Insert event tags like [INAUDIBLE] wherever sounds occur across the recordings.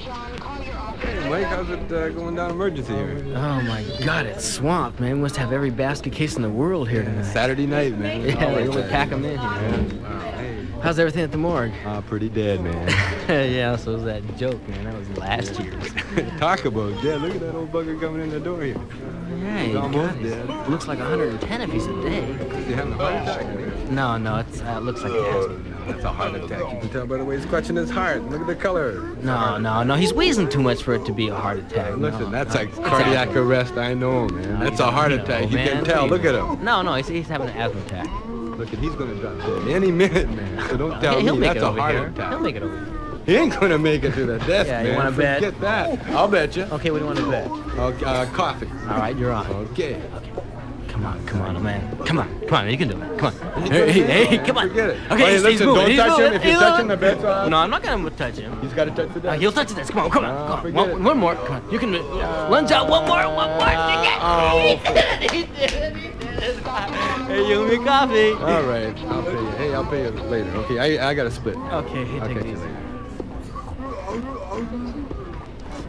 Hey, Mike, how's it uh, going down emergency here? Oh my god, it's swamped, man. Must have every basket case in the world here tonight. Saturday night, man. Yeah, they really pack 'em in here. Wow. How's everything at the morgue? Uh, pretty dead, man. [LAUGHS] yeah, so was that joke, man. That was last year's. [LAUGHS] Talk about dead. Look at that old bugger coming in the door here. Yeah, He's almost it. dead. Looks like 110 if he's a day. Is he having a heart attack? No, no, it's, uh, it looks like it has. That's a heart attack. You can tell by the way he's clutching his heart. Look at the color. No, no, no. He's wheezing too much for it to be a heart attack. Listen, no, that's no. like cardiac arrest. I know, man. That's a heart attack. You can tell. Look at him. No, no, he's, he's having an asthma attack. Look at, he's gonna drop dead any minute, man. So don't tell Hey, he'll me that's it a over heart here. attack. He'll make it over here. He ain't gonna make it to the desk, Yeah, man. you wanna bet? Forget that. I'll bet you. Okay, what do you want to bet? Okay, uh, coffee. All right, you're on. Okay. Come on, come on, man. Come on, come on, you can do it. Come on. Hey, hey, hey, come on. Forget it. Okay, Hey, he's, listen, he's moving. don't he's touch him. If you're He's touching moving. the bed's off. No, I'm not gonna touch him. He's got to touch the Uh, he'll touch this. Come on, come on, No, come on. One, one more. Come on. You can lunge out. One more. One more. Oh. [LAUGHS] he did it. He did it. He did it. Hey, you owe me coffee. All right, I'll pay you. Hey, I'll pay you later. Okay, I, I got to split. Okay, hey, I'll catch it you later.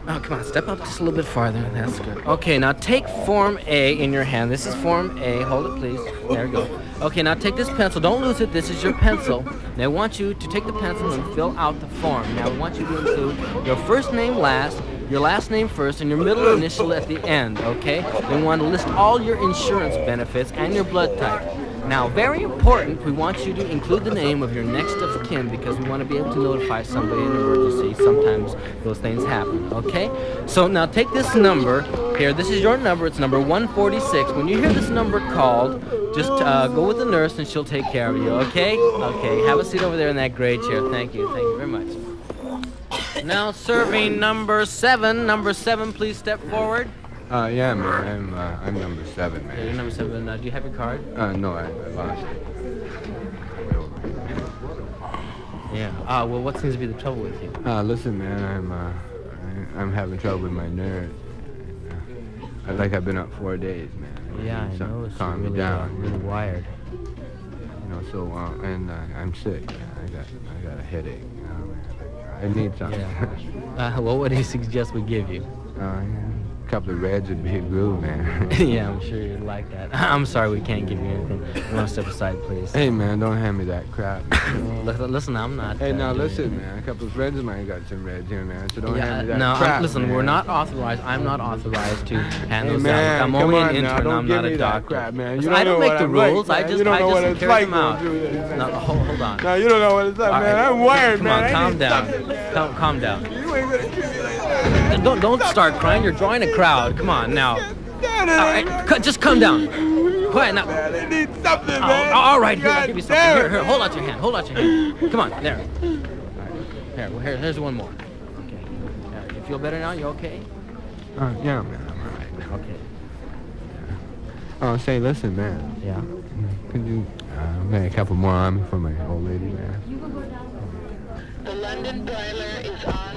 Oh, come on, step up just a little bit farther. That's good. Okay, now take Form A in your hand. This is Form A. Hold it, please. There we go. Okay, now take this pencil. Don't lose it. This is your pencil. Now, I want you to take the pencil and fill out the form. Now, I want you to include your first name last, your last name first, and your middle initial at the end, okay? Then we want to list all your insurance benefits and your blood type. Now, very important, we want you to include the name of your next of kin because we want to be able to notify somebody in an emergency. Sometimes those things happen, okay? So now take this number here. This is your number. It's number 146. When you hear this number called, just uh, go with the nurse and she'll take care of you, okay? Okay, have a seat over there in that gray chair. Thank you. Thank you very much. Now serving number seven. Number seven, please step forward. Uh, yeah, man. I'm uh, I'm number seven, Yeah, you're number seven. Uh, do you have your card? Uh, no, I, I lost it. Yeah. Ah, well, what seems to be the trouble with you? Uh, listen, man. I'm uh, I, I'm having trouble with my nerves. And, uh, I like I've been up four days, man. Yeah, I know. It's calm really, me uh, down. really wired. You know, so uh, and uh, I'm sick. I got I got a headache. You know. I need something. Yeah. [LAUGHS] Uh, what would he suggest we give you? uh, yeah, a couple of reds would be a groove, man. [LAUGHS] yeah, I'm sure you'd like that. [LAUGHS] I'm sorry we can't give you anything. You want to step aside, please? hey, man, don't hand me that crap. [LAUGHS] Listen, I'm not. Hey, uh, now listen, anything. man. A couple of friends of mine got some reds here, man. So don't Yeah, hand me that no, crap. listen, man. we're not authorized. I'm not authorized to hand Hey, those man, out. I'm only on an intern. don't I'm not a that doctor. crap, man. You don't I don't know make the I'm like, rules. I just, You don't I know just what it's carry like them out. No, hold, on. No, you don't know what it's like, man. I'm wired, man. Come on, calm down. Calm, down. You ain't gonna me like that. Don't don't start crying. You're drawing a crowd. Come on now. God, All right, just calm down. Quiet now. I need something, Oh, all right, here, I'll give you something. Here, here, hold out your hand. Hold out your hand. Come on, there. All right. Here, well, here, here's one more. Okay. All right, you feel better now? You okay? Uh, yeah, man. I'm all right. Okay. Oh, say, listen, man. Yeah. Could you uh, make a couple more on me for my old lady, man? The London broiler is on